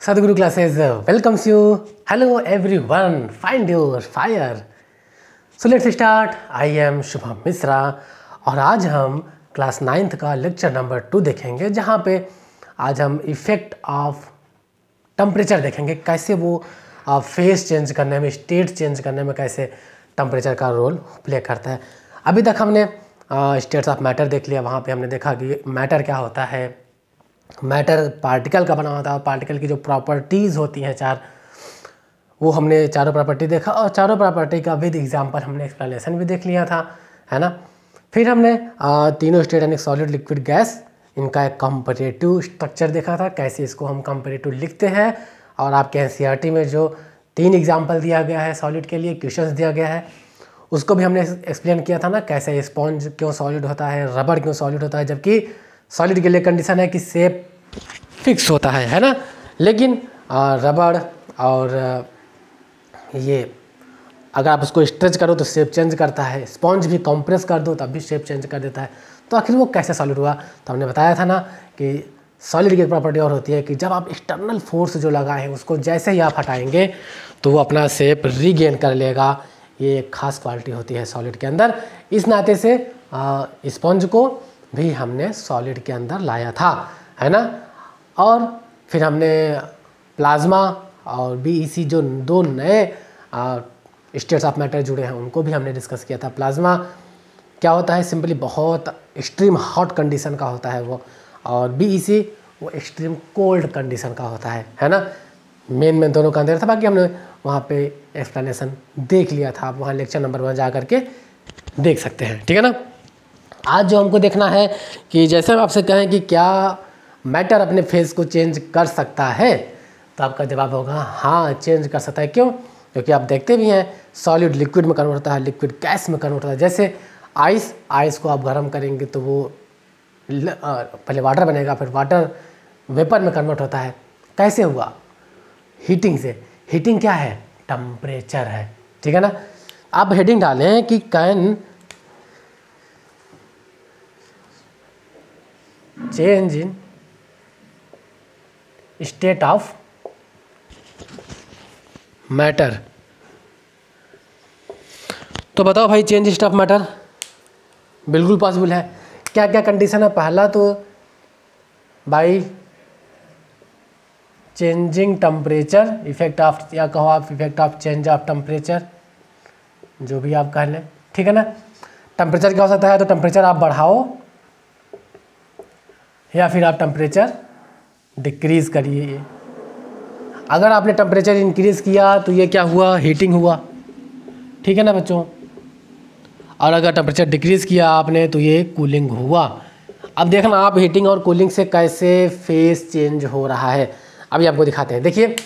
Sadhguru classes uh, welcomes you. Hello everyone, find your fire. So let's start. I am Shubham Mishra और आज हम class ninth का lecture number two देखेंगे जहाँ पे आज हम इफ़ेक्ट ऑफ़ टम्परेचर देखेंगे कैसे वो फेस चेंज करने में स्टेट चेंज करने में कैसे टम्परेचर का रोल प्ले करता है अभी तक हमने स्टेट्स ऑफ़ मैटर देख लिया वहाँ पे हमने देखा कि मैटर क्या होता है मैटर पार्टिकल का बना होता है पार्टिकल की जो प्रॉपर्टीज़ होती हैं चार वो हमने चारों प्रॉपर्टी देखा और चारों प्रॉपर्टी का विद एग्जांपल हमने एक्सप्लेनेशन भी देख लिया था है ना? फिर हमने आ, तीनों स्टेट यानी सॉलिड लिक्विड गैस इनका एक कंपेरेटिव स्ट्रक्चर देखा था कैसे इसको हम कंपेरेटिव लिखते हैं और आपके एन में जो तीन एग्ज़ाम्पल दिया गया है सॉलिड के लिए क्वेश्चन दिया गया है उसको भी हमने एक्सप्लेन किया था ना कैसे स्पॉन्ज क्यों सॉलिड होता है रबड़ क्यों सॉलिड होता है जबकि सॉलिड के लिए कंडीशन है कि सेप फिक्स होता है है ना? लेकिन रबड़ और ये, अगर आप उसको स्ट्रेच करो तो शेप चेंज करता है। स्पॉन्ज भी कंप्रेस कर दो तब भी शेप चेंज कर देता है। तो आखिर वो कैसे सॉलिड हुआ? तो हमने बताया था ना कि सॉलिड की एक प्रॉपर्टी और होती है कि जब आप एक्सटर्नल फोर्स जो लगाए हैं उसको जैसे ही आप हटाएँगे तो वो अपना शेप रीगेन कर लेगा। ये एक खास क्वालिटी होती है सॉलिड के अंदर। इस नाते से स्पॉन्ज को भी हमने सॉलिड के अंदर लाया था, है ना? और फिर हमने प्लाज्मा और बीईसी जो दो नए स्टेट्स ऑफ़ मैटर जुड़े हैं, उनको भी हमने डिस्कस किया था। प्लाज्मा क्या होता है? सिंपली बहुत एक्सट्रीम हॉट कंडीशन का होता है वो। और बीईसी वो एक्सट्रीम कोल्ड कंडीशन का होता है है ना? मेन मेन दोनों का अंदर था, बाकी हमने वहाँ पे एक्सप्लेनेशन देख लिया था। आप वहाँ लेक्चर नंबर वन जा करके देख सकते हैं, ठीक है ना? आज जो हमको देखना है कि जैसे हम आपसे कहें कि क्या मैटर अपने फेस को चेंज कर सकता है तो आपका जवाब होगा हाँ चेंज कर सकता है। क्यों? क्योंकि आप देखते भी हैं सॉलिड लिक्विड में कन्वर्ट होता है लिक्विड गैस में कन्वर्ट होता है। जैसे आइस आइस को आप गर्म करेंगे तो वो पहले वाटर बनेगा, फिर वाटर वेपर में कन्वर्ट होता है। कैसे हुआ? हीटिंग से। हीटिंग क्या है? टम्परेचर है। ठीक है ना? आप हेडिंग डालें कि can change in state of matter तो बताओ भाई चेंज स्टेट ऑफ़ मैटर बिल्कुल पॉसिबल है। क्या क्या कंडीशन है? पहला तो भाई चेंजिंग टम्परेचर इफ़ेक्ट ऑफ़ या कहो आप effect of change of temperature जो भी आप कह लें। ठीक है ना? टम्परेचर क्या हो सकता है? तो टम्परेचर आप बढ़ाओ। या फिर आप टम्परेचर डिक्रीज करिए अगर आपने टम्परेचर इंक्रीज़ किया तो ये क्या हुआ? हीटिंग हुआ। ठीक है ना बच्चों? और अगर टेम्परेचर डिक्रीज़ किया आपने तो ये कूलिंग हुआ। अब देखना आप हीटिंग और कूलिंग से कैसे फेस चेंज हो रहा है। अभी आपको दिखाते हैं। देखिए,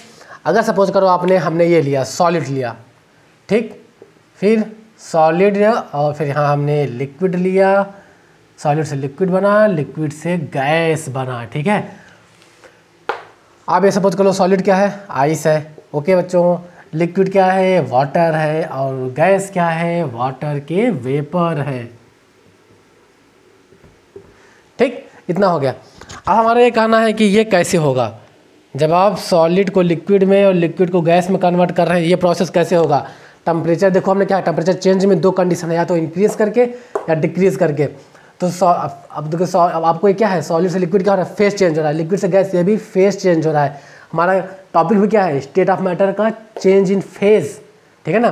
अगर सपोज़ करो आपने, हमने ये लिया सॉलिड लिया। ठीक? फिर सॉलिड और फिर यहाँ हमने लिक्विड लिया। सॉलिड से लिक्विड बना, लिक्विड से गैस बना, ठीक है? आप ये सपोज़ कर लो सॉलिड क्या है? आइस है। ओके बच्चों, लिक्विड क्या है? वाटर है। और गैस क्या है? वाटर के वेपर है। ठीक, इतना हो गया। अब हमारा ये कहना है कि ये कैसे होगा? जब आप सॉलिड को लिक्विड में और लिक्विड को गैस में कन्वर्ट कर रहे हैं, ये प्रोसेस कैसे होगा? टेम्परेचर, देखो हमने क्या, टेम्परेचर चेंज में दो कंडीशन है, या तो इंक्रीज करके या डिक्रीज करके। तो अब देखो अब आपको क्या है? सॉलिड से लिक्विड क्या हो रहा है? फेस चेंज हो रहा है। लिक्विड से गैस ये भी फेस चेंज हो रहा है। हमारा टॉपिक भी क्या है? स्टेट ऑफ़ मैटर का चेंज इन फ़ेज़ ठीक है ना?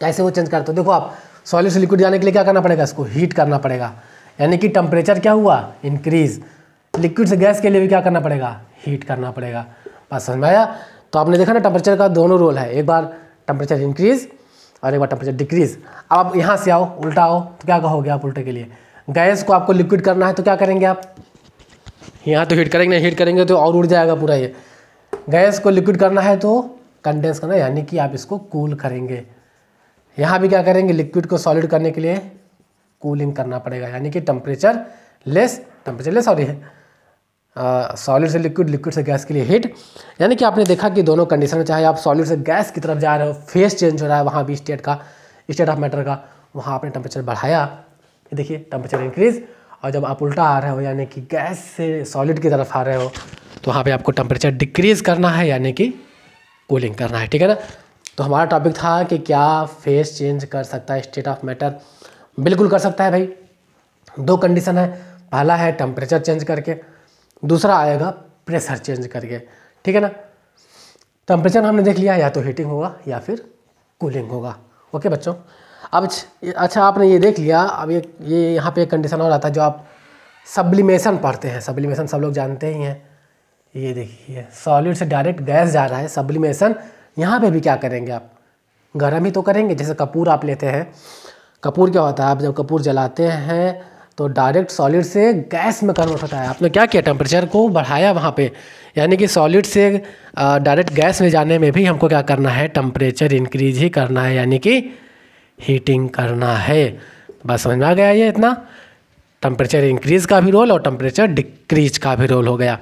कैसे वो चेंज करते हो? देखो आप सॉलिड से लिक्विड जाने के लिए क्या करना पड़ेगा? इसको हीट करना पड़ेगा। यानी कि टेम्परेचर क्या हुआ? इंक्रीज लिक्विड से गैस के लिए भी क्या करना पड़ेगा? हीट करना पड़ेगा। बस समझ में आया? तो आपने देखा ना टेम्परेचर का दोनों रोल है। एक बार टेम्परेचर इंक्रीज और एक बार टेम्परेचर डिक्रीज अब आप यहाँ से आओ, उल्टा आओ। तो क्या कहोगे आप उल्टे के लिए? गैस को आपको लिक्विड करना है तो क्या करेंगे आप? यहाँ तो हीट करेंगे हीट करेंगे तो और उड़ जाएगा पूरा ये। गैस को लिक्विड करना है तो कंडेंस करना, यानी कि आप इसको कूल करेंगे। यहाँ भी क्या करेंगे? लिक्विड को सॉलिड करने के लिए कूलिंग करना पड़ेगा, यानी कि temperature less temperature less sorry है सॉलिड से लिक्विड लिक्विड से गैस के लिए हीट यानी कि आपने देखा कि दोनों कंडीशन में चाहे आप सॉलिड से गैस की तरफ़ जा रहे हो फेस चेंज हो रहा है, वहाँ भी स्टेट का स्टेट ऑफ़ मैटर का, वहाँ आपने टेम्परेचर बढ़ाया। देखिए टेम्परेचर इंक्रीज और जब आप उल्टा आ रहे हो, यानी कि गैस से सॉलिड की तरफ़ आ रहे हो तो वहाँ पे आपको टेम्परेचर डिक्रीज़ करना है, यानी कि कूलिंग करना है, ठीक है ना? तो हमारा टॉपिक था कि क्या फेस चेंज कर सकता है स्टेट ऑफ़ मैटर बिल्कुल कर सकता है भाई। दो कंडीशन है। पहला है टेम्परेचर चेंज करके, दूसरा आएगा प्रेशर चेंज करके, ठीक है ना? टेम्परेचर हमने देख लिया, या तो हीटिंग होगा, या फिर कूलिंग होगा। ओके बच्चों? अब अच्छा आपने ये देख लिया, अब ये ये यहाँ पे एक कंडीशन और आता है जो आप सब्लिमेशन पढ़ते हैं सब्लिमेशन सब लोग जानते ही हैं। ये देखिए सॉलिड से डायरेक्ट गैस जा रहा है सब्लिमेशन यहाँ पे भी क्या करेंगे आप? गर्म ही तो करेंगे, जैसे कपूर आप लेते हैं। कपूर क्या होता है, आप जब कपूर जलाते हैं तो डायरेक्ट सॉलिड से गैस में कन्वर्ट होता है। आपने क्या किया टेम्परेचर को बढ़ाया वहाँ पे? यानी कि सॉलिड से डायरेक्ट गैस में जाने में भी हमको क्या करना है टेम्परेचर इंक्रीज ही करना है, यानी कि हीटिंग करना है। बस समझ में आ गया ये इतना? टेम्परेचर इंक्रीज का भी रोल और टेम्परेचर डिक्रीज का भी रोल हो गया।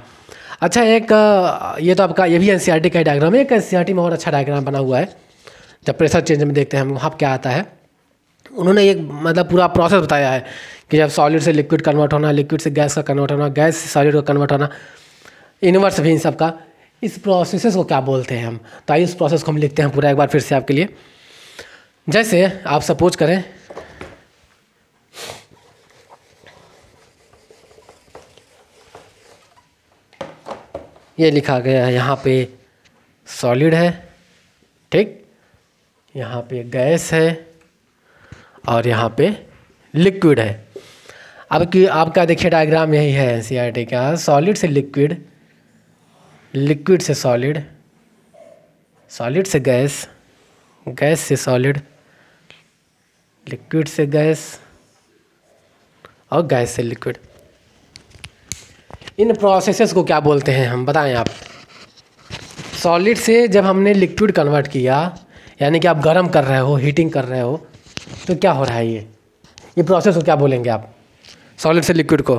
अच्छा एक ये तो आपका, ये भी एन e का डायग्राम है। एक एन e में और अच्छा डायग्राम बना हुआ है। जब प्रेशर चेंज में देखते हैं हम, वहाँ क्या आता है? उन्होंने एक मतलब पूरा प्रोसेस बताया है कि जब सॉलिड से लिक्विड कन्वर्ट होना लिक्विड से गैस का कन्वर्ट होना गैस से सॉलिड का कन्वर्ट होना इनवर्स भी इन सब का। इस प्रोसेस को क्या बोलते हैं हम? तो आइए इस प्रोसेस को हम लिखते हैं पूरा एक बार फिर से आपके लिए। जैसे आप सपोज़ करें, ये लिखा गया है, यहाँ पे सॉलिड है, ठीक? यहाँ पे गैस है, और यहाँ पे लिक्विड है। अब कि आपका देखिए डायग्राम यही है एन का। सॉलिड से लिक्विड लिक्विड से सॉलिड सॉलिड से गैस गैस से सॉलिड लिक्विड से गैस और गैस से लिक्विड। इन प्रोसेसेस को क्या बोलते हैं हम? बताएँ आप। सॉलिड से जब हमने लिक्विड कन्वर्ट किया, यानी कि आप गर्म कर रहे हो हीटिंग कर रहे हो तो क्या हो रहा है ये? ये प्रोसेस को क्या बोलेंगे आप? सॉलिड से लिक्विड को।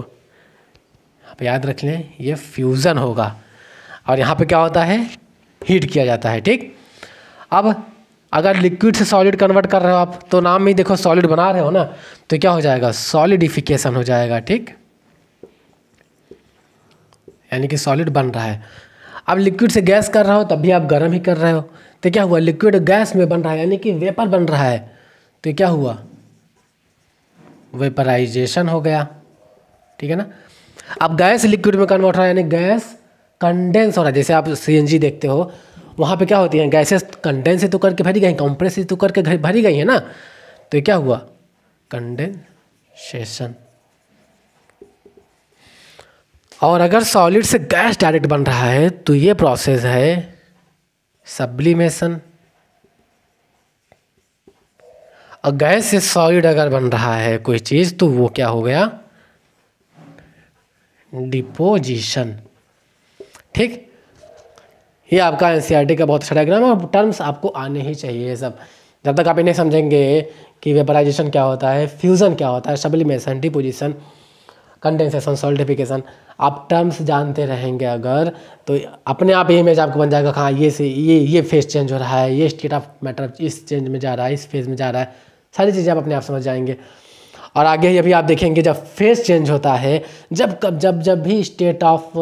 आप याद रख लें, ये फ्यूज़न होगा। और यहाँ पे क्या होता है? हीट किया जाता है, ठीक? अब अगर लिक्विड से सॉलिड कन्वर्ट कर रहे हो आप तो नाम में ही देखो सॉलिड बना रहे हो ना तो क्या हो जाएगा? सॉलिडिफिकेशन हो जाएगा, ठीक? यानी कि सॉलिड बन रहा है। अब लिक्विड से गैस कर रहा हो, तब भी आप गर्म ही कर रहे हो। तो क्या हुआ? लिक्विड गैस में बन रहा है, यानी कि वेपर बन रहा है। तो क्या हुआ? वेपराइजेशन हो गया, ठीक है ना? अब गैस लिक्विड में कन्वर्ट हो रहा है, यानी गैस कंडेंस हो रहा है। जैसे आप सीएनजी देखते हो वहाँ पे क्या होती हैं गैसेस कंडेंस तो करके भरी गई कंप्रेस तो करके भरी गई है ना? तो क्या हुआ? कंडेंसेशन और अगर सॉलिड से गैस डायरेक्ट बन रहा है तो ये प्रोसेस है सब्लिमेशन और गैस से सॉलिड अगर बन रहा है कोई चीज़ तो वो क्या हो गया? डिपोजिशन ठीक? ये आपका एन का बहुत अच्छा डायग्राम है और टर्म्स आपको आने ही चाहिए ये सब। जब तक आप इन्हें समझेंगे कि वेपराइजेशन क्या होता है फ्यूज़न क्या होता है सब्लिमेशन डिपोजिशन कंडेंसेशन सॉल्टिफिकेशन आप टर्म्स जानते रहेंगे अगर तो अपने आप ही इमेज आपको बन जाएगा हाँ ये से ये ये फेस चेंज हो रहा है, ये स्टेट ऑफ़ मैटर इस चेंज में जा रहा है, इस फ़ेज़ में जा रहा है। सारी चीज़ें आप अपने आप समझ जाएँगे। और आगे ये भी आप देखेंगे, जब फेस चेंज होता है, जब कब जब जब भी स्टेट ऑफ़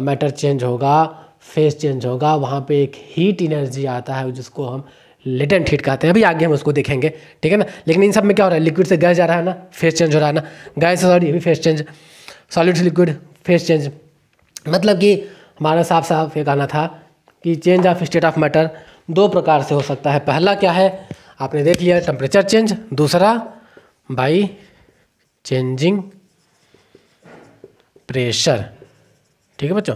मैटर चेंज होगा फेस चेंज होगा, वहाँ पे एक हीट एनर्जी आता है जिसको हम लेटेंट हीट कहते हैं। अभी आगे हम उसको देखेंगे, ठीक है ना? लेकिन इन सब में क्या हो रहा है? लिक्विड से गैस जा रहा है ना फेस चेंज हो रहा है ना। गैस से सॉरी ये भी फेस चेंज सॉलिड से लिक्विड फेस चेंज मतलब कि हमारा साफ़ साफ़ ये कहना था कि change of state of matter दो प्रकार से हो सकता है। पहला क्या है? आपने देख लिया टेम्परेचर चेंज दूसरा बाई चेंजिंग प्रेशर ठीक है बच्चों?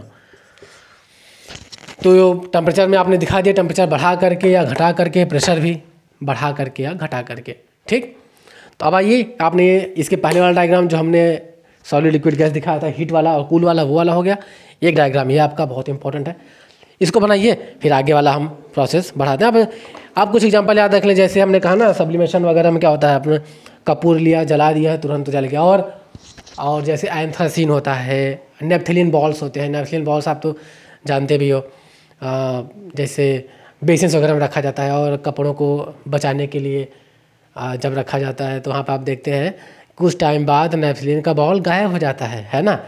तो टेम्परेचर में आपने दिखा दिया टेम्परेचर बढ़ा करके या घटा करके प्रेशर भी बढ़ा करके या घटा करके, ठीक? तो अब आइए, आपने इसके पहले वाला डायग्राम जो हमने सॉलिड लिक्विड गैस दिखाया था हीट वाला और कूल वाला, वो वाला हो गया। एक डायग्राम ये आपका बहुत इंपॉर्टेंट है। इसको बनाइए, फिर आगे वाला हम प्रोसेस बढ़ाते हैं। अब आप कुछ एग्जांपल याद रख लें, जैसे हमने कहा ना सब्लिमेशन वगैरह में क्या होता है, आपने कपूर लिया, जला दिया, तुरंत जल गया। और और जैसे एंथ्रासीन होता है नेपथिलिन बॉल्स होते हैं नेपथिलिन बॉल्स आप तो जानते भी हो। जैसे बेसिन वगैरह में रखा जाता है और कपड़ों को बचाने के लिए जब रखा जाता है तो वहाँ पर आप देखते हैं, कुछ टाइम बाद नेफ्लिन का बॉल गायब हो जाता है है ना?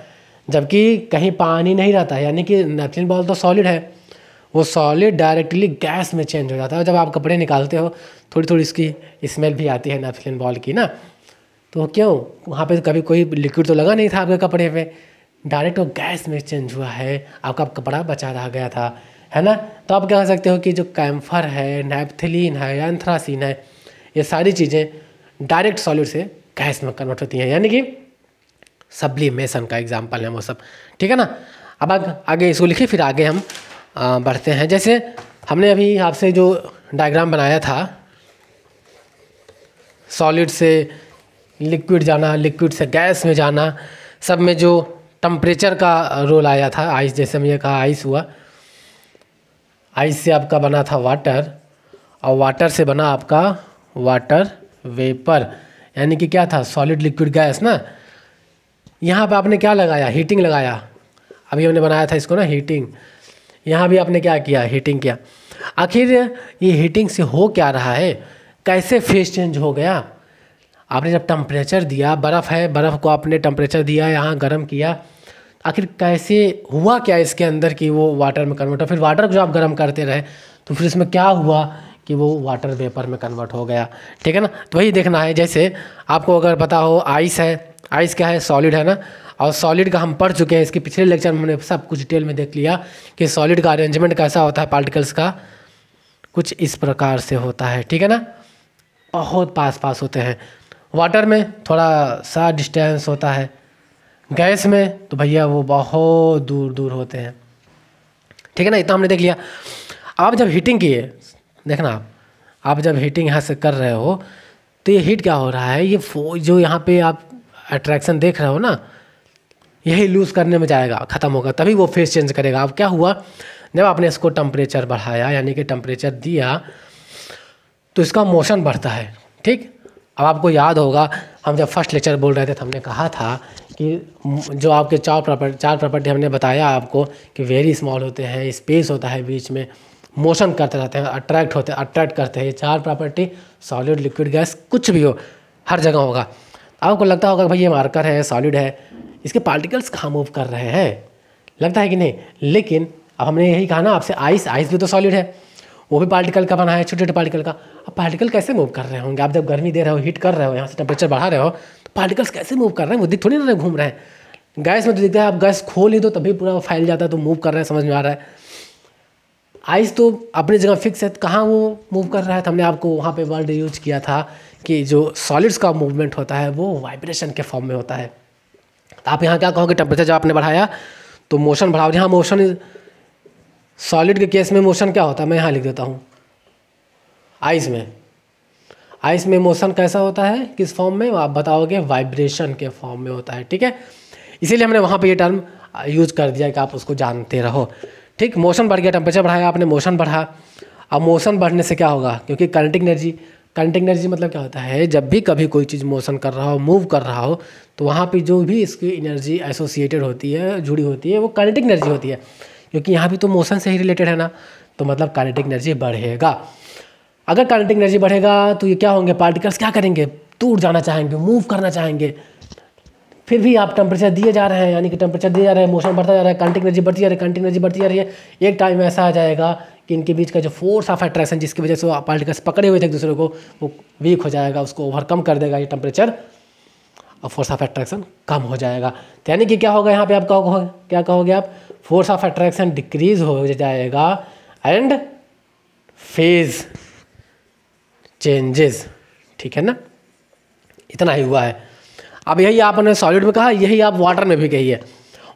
जबकि कहीं पानी नहीं रहता है, यानी कि नेपथिलीन बॉल तो सॉलिड है, वो सॉलिड डायरेक्टली गैस में चेंज हो जाता है जब आप कपड़े निकालते हो थोड़ी थोड़ी इसकी स्मेल भी आती है नेपथिलीन बॉल की, ना? तो क्यों? वहाँ पे कभी कोई लिक्विड तो लगा नहीं था आपके कपड़े पे। डायरेक्ट वो गैस में चेंज हुआ है, आपका कपड़ा बचा रहा गया था। है ना? तो आप कह सकते हो कि जो कैम्फर है नैपथिलीन है एंथ्रासिन है, ये सारी चीज़ें डायरेक्ट सॉलिड से गैस में कन्वर्ट होती हैं। यानी कि सब्लिमेशन का एग्ज़ाम्पल है वो सब। ठीक है ना? अब आगे इसको लिखिए फिर आगे हम बढ़ते हैं। जैसे हमने अभी आपसे जो डायग्राम बनाया था सॉलिड से लिक्विड जाना लिक्विड से गैस में जाना, सब में जो टम्परेचर का रोल आया था आइस जैसे हम हमने कहा आइस हुआ आइस से आपका बना था वाटर, और वाटर से बना आपका वाटर वेपर। यानी कि क्या था? सॉलिड लिक्विड गैस ना? यहाँ पे आपने क्या लगाया? हीटिंग लगाया। अभी हमने बनाया था इसको ना हीटिंग। यहाँ भी आपने क्या किया? हीटिंग किया। आखिर ये हीटिंग से हो क्या रहा है? कैसे फेस चेंज हो गया? आपने जब टम्परेचर दिया, बर्फ़ है, बर्फ़ को आपने टम्परेचर दिया, यहाँ गर्म किया आखिर कैसे हुआ क्या इसके अंदर कि वो वाटर में कन्वर्ट हो? फिर वाटर को जो आप गर्म करते रहे तो फिर इसमें क्या हुआ कि वो वाटर वेपर में कन्वर्ट हो गया? ठीक है ना? तो वही देखना है, जैसे आपको अगर पता हो आइस है। आइस क्या है? सॉलिड है ना? और सॉलिड का हम पढ़ चुके हैं, इसके पिछले लेक्चर में हमने सब कुछ डिटेल में देख लिया कि सॉलिड का अरेंजमेंट कैसा होता है पार्टिकल्स का। कुछ इस प्रकार से होता है, ठीक है ना? बहुत पास पास होते हैं। वाटर में थोड़ा सा डिस्टेंस होता है। गैस में तो भैया वो बहुत दूर दूर होते हैं। ठीक है ना? इतना हमने देख लिया। आप जब हीटिंग किए, देखना आप आप जब हीटिंग यहाँ से कर रहे हो तो ये हीट क्या हो रहा है? ये जो यहाँ पे आप अट्रैक्शन देख रहे हो ना, यही लूज़ करने में जाएगा, ख़त्म होगा, तभी वो फेस चेंज करेगा। अब क्या हुआ? जब आपने इसको टम्परेचर बढ़ाया, यानी कि टेम्परेचर दिया तो इसका मोशन बढ़ता है। ठीक? अब आपको याद होगा, हम जब फ़र्स्ट लेक्चर बोल रहे थे तो हमने कहा था कि जो आपके चार प्रॉपर्टी चार प्रॉपर्टी हमने बताया आपको कि वेरी स्मॉल होते हैं स्पेस होता है बीच में मोशन करते रहते हैं अट्रैक्ट होते हैं अट्रैक्ट करते हैं चार प्रॉपर्टी सॉलिड लिक्विड गैस कुछ भी हो, हर जगह होगा। आपको लगता होगा भाई ये मार्कर है सॉलिड है, इसके पार्टिकल्स कहाँ मूव कर रहे हैं? लगता है कि नहीं? लेकिन अब हमने यही कहा ना, आपसे आइस आइस भी तो सॉलिड है, वो भी पार्टिकल का बना है छोटे छोटे पार्टिकल का। अब पार्टिकल कैसे मूव कर रहे होंगे? आप जब गर्मी दे रहे हो हीट कर रहे हो, यहाँ से टेम्परेचर बढ़ा रहे हो पार्टिकल्स कैसे मूव कर रहे हैं? वो दिख थोड़ी ना घूम रहे हैं। गैस में तो दिखता है, आप गैस खोल ही दो, तभी पूरा फैल जाता है तो मूव कर रहे हैं, समझ में आ रहा है। आइस तो अपनी जगह फिक्स है तो कहाँ वो मूव कर रहा है? तो हमने आपको वहाँ पे वर्ड यूज़ किया था कि जो सॉलिड्स का मूवमेंट होता है, वो वाइब्रेशन के फॉर्म में होता है। तो आप यहाँ क्या कहोगे? टेम्परेचर जब आपने बढ़ाया तो मोशन बढ़ाओ। यहाँ मोशन सॉलिड के केस में मोशन क्या होता है? मैं यहाँ लिख देता हूँ। आइस में। आइस में मोशन कैसा होता है? किस फॉर्म में? आप बताओगे वाइब्रेशन के फॉर्म में होता है, ठीक है? इसीलिए हमने वहाँ पे ये टर्म यूज़ कर दिया कि आप उसको जानते रहो। ठीक मोशन बढ़ गया टेम्परेचर बढ़ाया आपने मोशन बढ़ा। अब मोशन बढ़ने से क्या होगा? क्योंकि करंटिंग एनर्जी करंटिंग एनर्जी मतलब क्या होता है? जब भी कभी कोई चीज़ मोशन कर रहा हो मूव कर रहा हो तो वहाँ पे जो भी इसकी एनर्जी एसोसिएटेड होती है, जुड़ी होती है, वो करंटिंग एनर्जी होती है। क्योंकि यहाँ भी तो मोशन से ही रिलेटेड है ना? तो मतलब काइनेटिक एनर्जी बढ़ेगा। अगर काइनेटिक एनर्जी बढ़ेगा तो ये क्या होंगे? पार्टिकल्स क्या करेंगे? दूर जाना चाहेंगे मूव करना चाहेंगे। फिर भी आप टेम्परेचर दिए जा रहे हैं, यानी कि टेम्परेचर दिए जा रहे हैं मोशन बढ़ता जा रहा है कंटिक एनर्जी बढ़ती जा रही है कंटिक एनर्जी बढ़ती जा रही है। एक टाइम ऐसा आ जाएगा कि इनके बीच का जो फोर्स ऑफ़ अट्रैक्शन जिसकी वजह से वो पार्टिकल्स पकड़े हुए थे एक दूसरे को, वो वीक हो जाएगा, उसको ओवरकम कर देगा ये टेम्परेचर और फोर्स ऑफ़ अट्रैक्शन कम हो जाएगा। तो यानी कि क्या होगा यहाँ पे आप कहोगे क्या कहोगे आप? फोर्स ऑफ़ अट्रैक्शन डिक्रीज हो जाएगा एंड फ़ेज़ चेंजेस ठीक है ना? इतना ही हुआ है। अब यही आपने सॉलिड में कहा, यही आप वाटर में भी कहिए।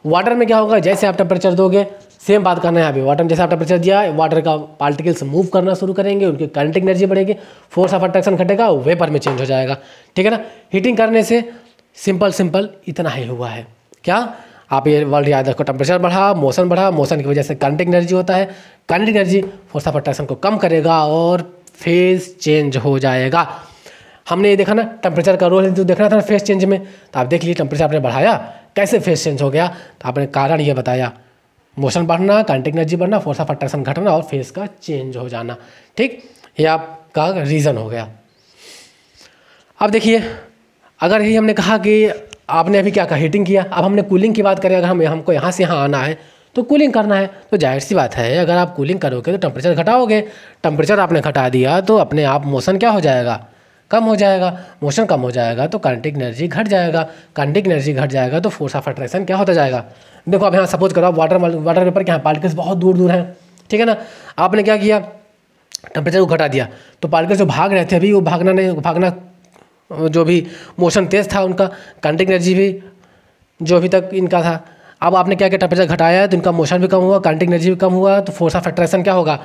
वाटर में क्या होगा? जैसे आप टेम्परेचर दोगे सेम बात करना है अभी। वाटर में जैसे आप टेम्परेचर दिया वाटर का पार्टिकल्स मूव करना शुरू करेंगे, उनकी करंट एनर्जी बढ़ेगी फोर्स ऑफ़ अट्रैक्शन घटेगा वेपर में चेंज हो जाएगा। ठीक है ना? हीटिंग करने से सिंपल सिंपल इतना ही हुआ है। क्या? आप ये वर्ल्ड याद रखो टेम्परेचर बढ़ा मोशन बढ़ा मोशन की वजह से करंट एनर्जी होता है। Kinetic energy force of attraction को कम करेगा और फ़ेज़ चेंज हो जाएगा। हमने ये देखा ना टेम्परेचर का रोल देखना था ना फेस चेंज में तो आप देख लीजिए टेम्परेचर आपने बढ़ाया, कैसे फेस चेंज हो गया तो आपने कारण ये बताया। मोशन बढ़ना कांटिक एनर्जी बढ़ना फोर्स ऑफ़ अट्रैक्शन घटना और फेस का चेंज हो जाना। ठीक? ये आपका रीज़न हो गया। अब देखिए, अगर ही हमने कहा कि आपने अभी क्या कहा हीटिंग किया, अब हमने कूलिंग की बात करें, अगर हम, हमको यहाँ से यहाँ आना है तो कूलिंग करना है। तो ज़ाहिर सी बात है, अगर आप कूलिंग करोगे तो टेम्परेचर घटाओगे। टेम्परेचर आपने घटा दिया तो अपने आप मोशन क्या हो जाएगा? कम हो जाएगा। मोशन कम हो जाएगा तो कांटिक एनर्जी घट जाएगा। कांटिक एनर्जी घट जाएगा तो फोर्स ऑफ़ अट्रैक्शन क्या होता जाएगा? देखो, अब यहाँ सपोज़ करो, आप वाटर वाटर पेपर के यहाँ पार्टिकल्स बहुत दूर दूर हैं, ठीक है ना? आपने क्या किया? टेम्परेचर को घटा दिया। तो पार्टिकल्स जो भाग रहे थे अभी वो भागना नहीं, भागना, जो भी मोशन तेज था उनका। कांटिक एनर्जी भी जो अभी तक इनका था अब आपने क्या किया टेम्परेचर घटाया है तो इनका मोशन भी कम हुआ कांटिक एनर्जी भी कम हुआ तो फोर्स ऑफ़ अट्रैक्शन क्या होगा?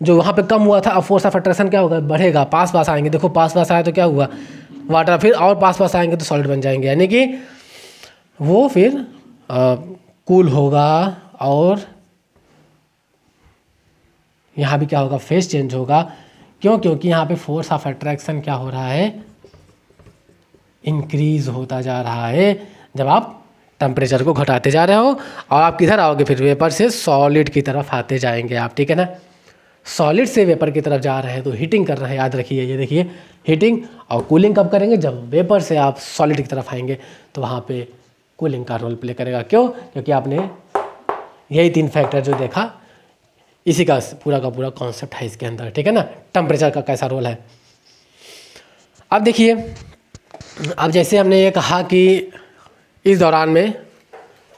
जो वहाँ पे कम हुआ था, अब फोर्स ऑफ़ अट्रैक्शन क्या होगा? बढ़ेगा पास पास आएँगे। देखो पास पास आया तो क्या हुआ? वाटर फिर और पास पास आएँगे तो सॉलिड बन जाएँगे। यानी कि वो फिर कूल होगा और यहाँ भी क्या होगा? फेस चेंज होगा। क्यों? क्योंकि यहाँ पे फोर्स ऑफ़ अट्रैक्शन क्या हो रहा है? इंक्रीज होता जा रहा है। जब आप टेम्परेचर को घटाते जा रहे हो और आप किधर आओगे? फिर वेपर से सॉलिड की तरफ़ आते जाएँगे आप, ठीक है ना? सॉलिड से वेपर की तरफ़ जा रहे हैं तो हीटिंग कर रहे हैं, याद रखिए ये देखिए हीटिंग और कूलिंग कब करेंगे? जब वेपर से आप सॉलिड की तरफ़ आएँगे तो वहाँ पे कूलिंग का रोल प्ले करेगा। क्यों? क्योंकि आपने यही तीन फैक्टर जो देखा, इसी का पूरा का पूरा कॉन्सेप्ट है इसके अंदर, ठीक है ना? टेम्परेचर का कैसा रोल है? अब देखिए, अब जैसे हमने ये कहा कि इस दौरान में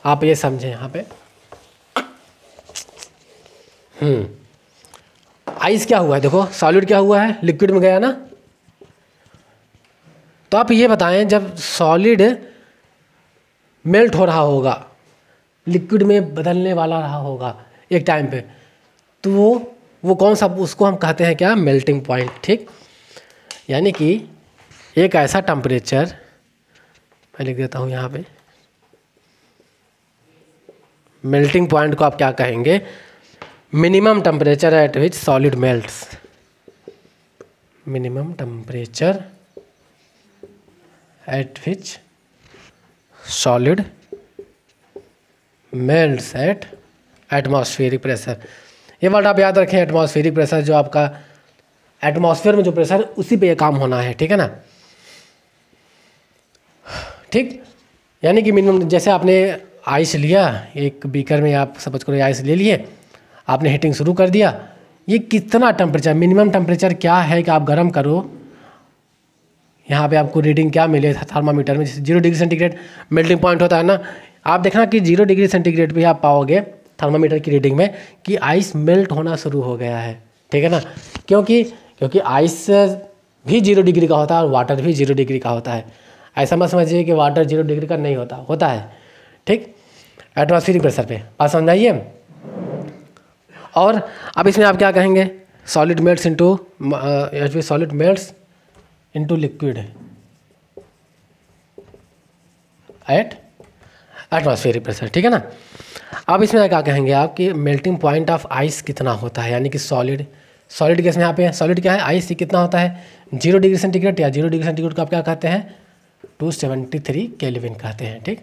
आप ये समझें यहाँ पे। हम्म। आइस क्या हुआ है? देखो सॉलिड क्या हुआ है? लिक्विड में गया ना? तो आप ये बताएँ, जब सॉलिड मेल्ट हो रहा होगा लिक्विड में बदलने वाला रहा होगा एक टाइम पे तो वो वो कौन सा, उसको हम कहते हैं क्या? मेल्टिंग पॉइंट ठीक? यानी कि एक ऐसा टेम्परेचर मैं लिख देता हूँ यहाँ पे। मेल्टिंग पॉइंट को आप क्या कहेंगे? Minimum temperature at which solid melts minimum temperature at which solid melts at atmospheric pressure ये वर्ड आप याद रखें एटमॉस्फेरिक प्रेशर जो आपका एटमॉस्फेयर में जो प्रेशर है, उसी पे ये काम होना है, ठीक है ना? ठीक? यानी कि मिनिमम जैसे आपने आइस लिया, एक बीकर में आप समझ करो आइस ले लिए, आपने हीटिंग शुरू कर दिया, ये कितना टेम्परेचर मिनिमम टेम्परेचर क्या है कि आप गर्म करो? यहाँ पे आपको रीडिंग क्या मिले थर्मामीटर में? जैसे zero degree centigrade melting point होता है ना, आप देखना कि ज़ीरो डिग्री सेंटीग्रेड भी आप पाओगे थर्मामीटर की रीडिंग में कि आइस मेल्ट होना शुरू हो गया है। ठीक है ना? क्योंकि क्योंकि आइस भी ज़ीरो डिग्री का होता है और वाटर भी ज़ीरो डिग्री का होता है। ऐसा मत समझिए कि वाटर ज़ीरो डिग्री का नहीं होता होता है। ठीक? एटमॉस्फेरिक प्रेशर पे। बात समझ आइए और अब इसमें आप क्या कहेंगे? Solid melts into solid melts into liquid at atmospheric pressure ठीक है ना? अब इसमें क्या कहेंगे आप कि मेल्टिंग पॉइंट ऑफ़ आइस कितना होता है? यानी कि सॉलिड सॉलिड गैस में यहाँ पे सॉलिड क्या है? आइस कितना होता है? ज़ीरो डिग्री सेंटीग्रेड या ज़ीरो डिग्री सेंटीग्रेड को आप क्या कहते हैं? टू सेवेंटी थ्री केल्विन कहते हैं, ठीक?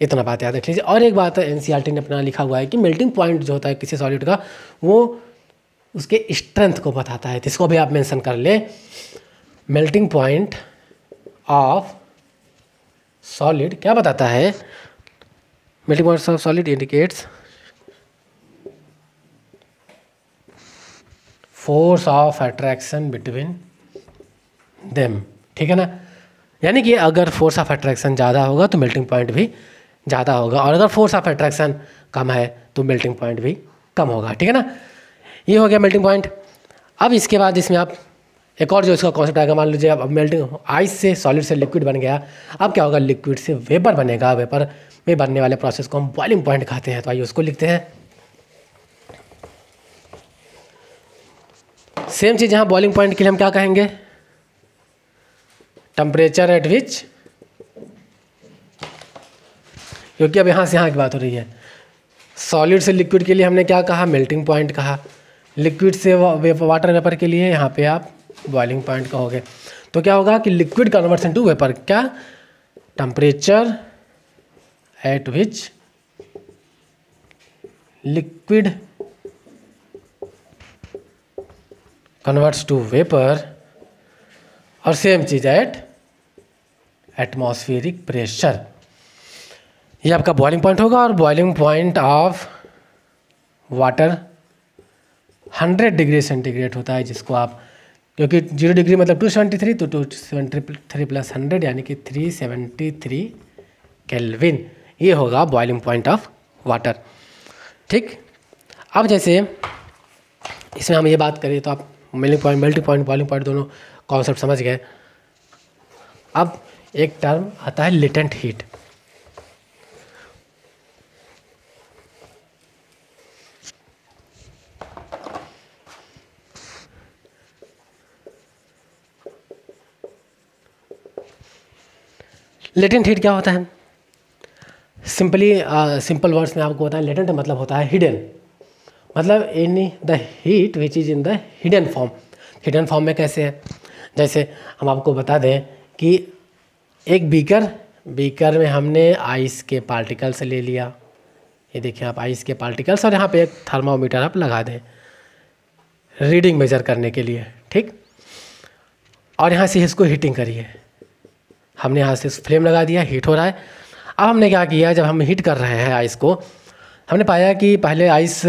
इतना बात याद रख लीजिए और एक बात एन e ने अपना लिखा हुआ है कि मेल्टिंग पॉइंट जो होता है किसी सॉलिड का, वो उसके स्ट्रेंथ को बताता है। इसको भी आप मेंशन कर ले। मेल्टिंग पॉइंट ऑफ़ सॉलिड क्या बताता है? Melting point of solid indicates force of attraction between them ठीक है ना? यानी कि अगर फोर्स ऑफ़ अट्रैक्शन ज़्यादा होगा तो मेल्टिंग पॉइंट भी ज़्यादा होगा और अगर फोर्स ऑफ़ अट्रैक्शन कम है तो मेल्टिंग पॉइंट भी कम होगा। ठीक है ना? ये हो गया मेल्टिंग पॉइंट अब इसके बाद इसमें आप एक और जो इसका कॉन्सेप्ट आएगा, मान लीजिए अब मेल्टिंग आइस से सॉलिड से लिक्विड बन गया, अब क्या होगा? लिक्विड से वेपर बनेगा। वेपर में बनने वाले प्रोसेस को हम बॉइलिंग पॉइंट कहते हैं। तो आइए उसको लिखते हैं। सेम चीज़ यहाँ बॉइलिंग पॉइंट के लिए हम क्या कहेंगे? टेम्परेचर एट विच क्योंकि अब यहाँ से यहाँ की बात हो रही है। सॉलिड से लिक्विड के लिए हमने क्या कहा? मेल्टिंग पॉइंट कहा। लिक्विड से वाटर वेपर के लिए यहाँ पे आप बॉइलिंग पॉइंट कहोगे। तो क्या होगा कि लिक्विड कन्वर्ट्स इनटू वेपर क्या? Temperature at which liquid converts to vapour और सेम चीज़ एट एटमॉस्फेरिक प्रेशर ये आपका बॉइलिंग पॉइंट होगा और boiling point of water hundred degree centigrade होता है, जिसको आप, क्योंकि ज़ीरो डिग्री मतलब टू सेवेंटी थ्री तो two seventy three plus hundred यानी कि थ्री सेवेंटी थ्री केल्विन ये होगा बॉइलिंग पॉइंट ऑफ़ वाटर ठीक? अब जैसे इसमें हम ये बात करें तो आप melting point melting point boiling point दोनों कॉन्सेप्ट समझ गए। अब एक टर्म आता है लेटेंट हीट लेटेंट हीट क्या होता है? सिंपली सिंपल वर्ड्स में आपको बताएँ लेटेंट मतलब होता है हिडन मतलब in the heat which is in the hidden form hidden form में कैसे है? जैसे हम आपको बता दें कि एक बीकर बीकर में हमने आइस के पार्टिकल्स ले लिया। ये देखिए आप आइस के पार्टिकल्स और यहाँ पे एक थर्मामीटर आप लगा दें। रीडिंग मेजर करने के लिए, ठीक? और यहाँ से इसको हीटिंग करिए। हमने यहाँ से फ्लेम लगा दिया हीट हो रहा है। अब हमने क्या किया, जब हम हीट कर रहे हैं आइस को, हमने पाया कि पहले आइस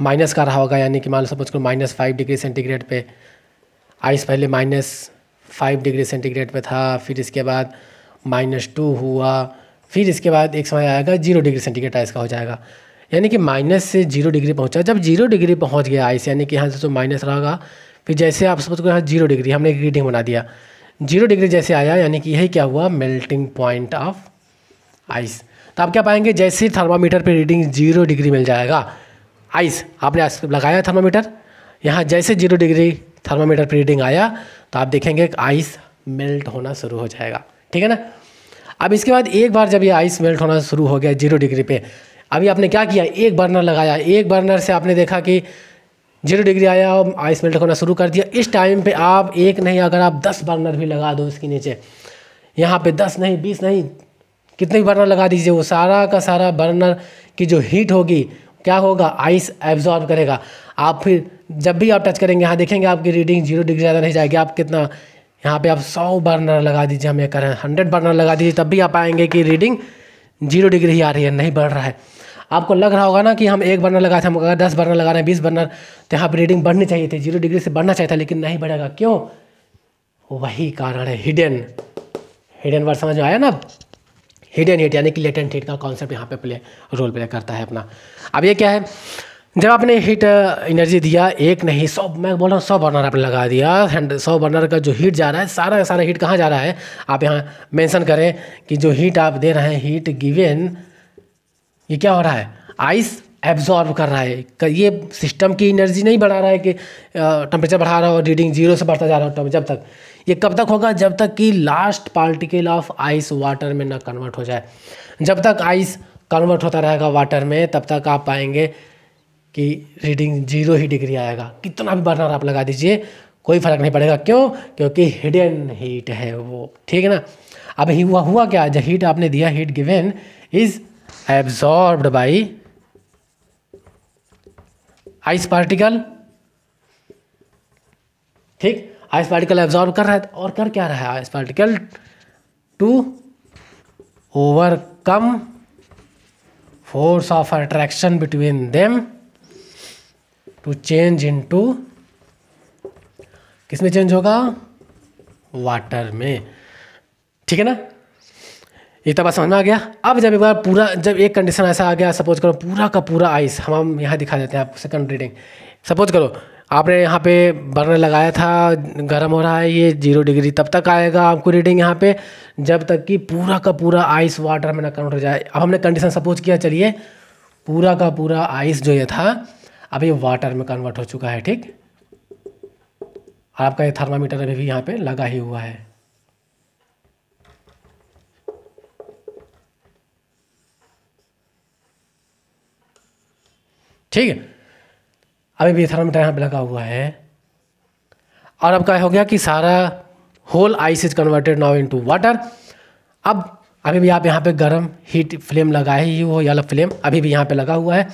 माइनस का रहा होगा, यानी कि मान लो सपोज़ करो माइनस फाइव डिग्री सेंटीग्रेड पे। आइस पहले माइनस फाइव डिग्री सेंटीग्रेड पे था, फिर इसके बाद माइनस टू हुआ, फिर इसके बाद एक समय आएगा ज़ीरो डिग्री सेंटीग्रेड आइस का हो जाएगा। यानी कि माइनस से ज़ीरो डिग्री पहुँचा। जब ज़ीरो डिग्री पहुँच गया आइस, यानी कि यहाँ से तो माइनस रहेगा, फिर जैसे आप सपोज़ करो यहाँ ज़ीरो डिग्री, हमने एक रीडिंग बना दिया। ज़ीरो डिग्री जैसे आया, यानी कि यही क्या हुआ? Melting point of ice. तो आप क्या पाएँगे? जैसे ही थर्मामीटर पर रीडिंग ज़ीरो डिग्री मिल जाएगा, आइस, आपने आइस लगाया थर्मामीटर? यहाँ जैसे ज़ीरो डिग्री थर्मामीटर पर रीडिंग आया तो आप देखेंगे आइस मेल्ट होना शुरू हो जाएगा। ठीक है ना? अब इसके बाद एक बार जब ये आइस मेल्ट होना शुरू हो गया ज़ीरो डिग्री पे, अभी आपने क्या किया? एक बर्नर लगाया। एक बर्नर से आपने देखा कि ज़ीरो डिग्री आया और आइस मेल्ट होना शुरू कर दिया। इस टाइम पे आप एक नहीं, अगर आप दस बर्नर भी लगा दो इसके नीचे, यहाँ पे दस नहीं, बीस नहीं, कितने भी बर्नर लगा दीजिए, वो सारा का सारा बर्नर की जो हीट होगी, क्या होगा? आइस एब्जॉर्ब करेगा। आप फिर जब भी आप टच करेंगे, यहाँ देखेंगे आपकी रीडिंग ज़ीरो डिग्री ज़्यादा नहीं जाएगी। आप कितना यहाँ पे आप सौ बर्नर लगा दीजिए, हम ये करें। हंड्रेड बर्नर लगा दीजिए, तब भी आप आएँगे कि रीडिंग ज़ीरो डिग्री ही आ रही है, नहीं बढ़ रहा है। आपको लग रहा होगा ना कि हम एक बर्नर लगाए थे, हम अगर दस बर्नर लगा रहे हैं बीस बर्नर तो यहाँ पर रीडिंग बढ़नी चाहिए थी। ज़ीरो डिग्री से बढ़ना चाहिए था, लेकिन नहीं बढ़ेगा। क्यों? वही कारण है हिडन हिडन वर्ड समझ में आया ना हिडन हिट यानी कि लेटेंट हीट का कॉन्सेप्ट यहाँ पे प्ले रोल प्ले करता है अपना। अब ये क्या है? जब आपने हीट एनर्जी दिया, एक नहीं सौ मैं बोल रहा हूँ सौ बर्नर आपने लगा दिया सौ बर्नर का जो हीट जा रहा है, सारा सारा हीट कहाँ जा रहा है? आप यहाँ मेंशन करें कि जो हीट आप दे रहे हैं हीट गिवेन ये क्या हो रहा है? आइस एब्जॉर्ब कर रहा है। ये सिस्टम की एनर्जी नहीं बढ़ा रहा है कि टेम्परेचर बढ़ा रहा हो रीडिंग ज़ीरो से बढ़ता जा रहा हो जब तक। ये कब तक होगा? जब तक कि last particle of ice water में ना कन्वर्ट हो जाए। जब तक आइस कन्वर्ट होता रहेगा वाटर में, तब तक आप पाएँगे कि रीडिंग ज़ीरो ही डिग्री आएगा। कितना भी बर्नर आप लगा दीजिए, कोई फ़र्क नहीं पड़ेगा। क्यों? क्योंकि हिडन हीट है वो। ठीक है ना? अब ही हुआ हुआ क्या? जब हीट आपने दिया heat given is absorbed by ice particle ठीक? आइस पार्टिकल एब्जॉर्ब कर रहा है और कर क्या रहा है? Ice particle to overcome force of attraction between them to change into किसमें चेंज होगा? वाटर में। ठीक है ना? ये तो बात समझ में आ गया। अब जब एक बार पूरा, जब एक कंडीशन ऐसा आ गया सपोज़ करो पूरा का पूरा आइस हम हम यहाँ दिखा देते हैं आप सेकंड रीडिंग सपोज़ करो, आपने यहाँ पे बर्नर लगाया था, गर्म हो रहा है, ये ज़ीरो डिग्री तब तक आएगा आपको रीडिंग यहाँ पे, जब तक कि पूरा का पूरा आइस वाटर में ना कन्वर्ट हो जाए। अब हमने कंडीशन सपोज़ किया, चलिए। पूरा का पूरा आइस जो ये था अब ये वाटर में कन्वर्ट हो चुका है, ठीक? और आपका ये थर्मामीटर अभी भी यहाँ पे लगा ही हुआ है। ठीक है? अभी भी थर्मामीटर यहाँ पे लगा हुआ है। और अब क्या हो गया कि सारा whole ice is converted now into water अब अभी भी आप यहाँ पे गर्म हीट फ्लेम लगाए ही हो या फ्लेम अभी भी यहाँ पे लगा हुआ है।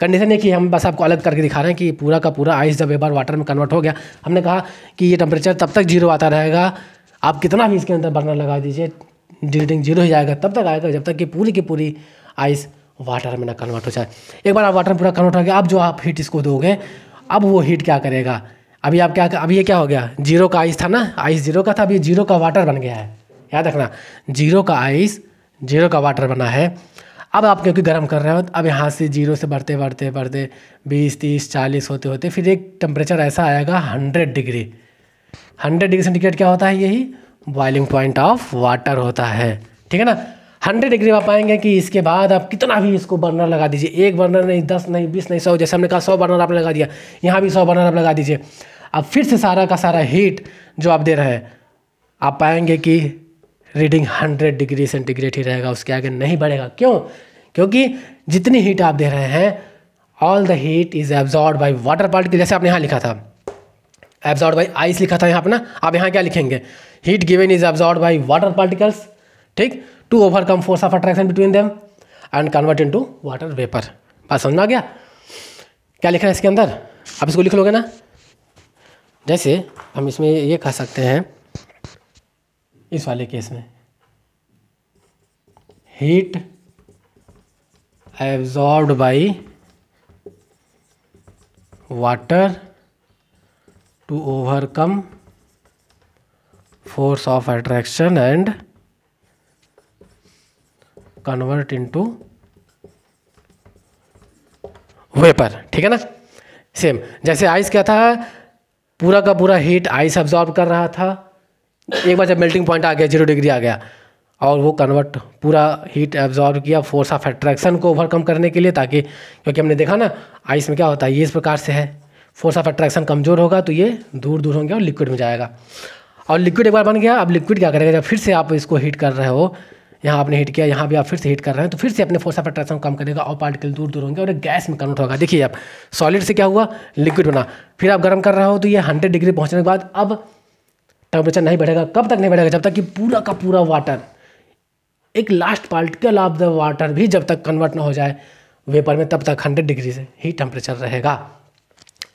कंडीशन है कि हम बस आपको अलग करके दिखा रहे हैं कि पूरा का पूरा आइस जब एक बार वाटर में कन्वर्ट हो गया, हमने कहा कि ये टेम्परेचर तब तक ज़ीरो आता रहेगा। आप कितना भी इसके अंदर बर्नर लगा दीजिए रीडिंग ज़ीरो ही जाएगा, तब तक आएगा जब तक कि पूरी की पूरी आइस वाटर में ना कन्वर्ट हो जाए। एक बार आप वाटर में पूरा कन्वर्ट हो गया, अब जो आप हीट इसको दोगे, अब वो हीट क्या करेगा? अभी आप क्या, अभी ये क्या हो गया? ज़ीरो का आइस था ना आइस ज़ीरो का था, अभी ज़ीरो का वाटर बन गया है। याद रखना ज़ीरो का आइस ज़ीरो का वाटर बना है। अब आप क्योंकि गर्म कर रहे हो, अब यहाँ से ज़ीरो से बढ़ते बढ़ते बढ़ते, बीस, तीस, चालीस होते होते, फिर एक टेम्परेचर ऐसा आएगा hundred degree hundred degree centigrade क्या होता है? यही बॉइलिंग पॉइंट ऑफ़ वाटर होता है। ठीक है ना? हंड्रेड डिग्री आप पाएँगे कि इसके बाद आप कितना भी इसको बर्नर लगा दीजिए। एक बर्नर नहीं, दस नहीं, बीस नहीं, सौ, जैसे हमने कहा सौ बर्नर आपने लगा दिया। यहाँ भी सौ बर्नर आप लगा दीजिए। अब फिर से सारा का सारा हीट जो आप दे रहे हैं, आप पाएँगे कि रीडिंग हंड्रेड डिग्री सेंटीग्रेड ही रहेगा, उसके आगे नहीं बढ़ेगा। क्यों? क्योंकि जितनी हीट आप दे रहे हैं all the heat is absorb by water particle जैसे आपने यहाँ लिखा था। एब्जॉर्ब बाई आइस लिखा था यहाँ पे ना? आप यहाँ क्या लिखेंगे? Heat given is absorb by water particles ठीक? To overcome force of attraction between them and convert into water vapour बात समझ में आ गया? क्या लिखा है इसके अंदर? आप इसको लिख लोगे ना? जैसे हम इसमें ये कह सकते हैं इस वाले केस में। Heat absorbed by water to overcome force of attraction and convert into vapour ठीक है ना? सेम जैसे आइस क्या था? पूरा का पूरा हीट आइस एब्जॉर्ब कर रहा था। एक बार जब मेल्टिंग पॉइंट आ गया ज़ीरो डिग्री आ गया, और वो कन्वर्ट पूरा हीट एब्जॉर्ब किया फोर्स ऑफ़ एट्रैक्शन को ओवरकम करने के लिए ताकि, क्योंकि हमने देखा ना आइस में क्या होता है, ये इस प्रकार से है। फोर्स ऑफ़ एट्रैक्शन कमज़ोर होगा तो ये दूर दूर होंगे और लिक्विड में जाएगा। और लिक्विड एक बार बन गया, अब लिक्विड क्या करेगा, जब फिर से आप इसको हीट कर रहे हो, यहाँ आपने हीट किया, यहाँ भी आप फिर से हीट कर रहे हैं तो फिर से अपने फोर्स ऑफ़ अट्रैक्शन कम करेगा और पार्टिकल दूर दूर होंगे और एक गैस में कन्वर्ट होगा। देखिए आप सॉलिड से क्या हुआ? लिक्विड बना। फिर आप गर्म कर रहे हो तो ये हंड्रेड डिग्री पहुँचने के बाद, अब टेम्परेचर नहीं बढ़ेगा, कब तक नहीं बढ़ेगा? जब तक कि पूरा का पूरा वाटर एक last particle of the water भी जब तक कन्वर्ट ना हो जाए वेपर में तब तक हंड्रेड डिग्री से ही टेम्परेचर रहेगा।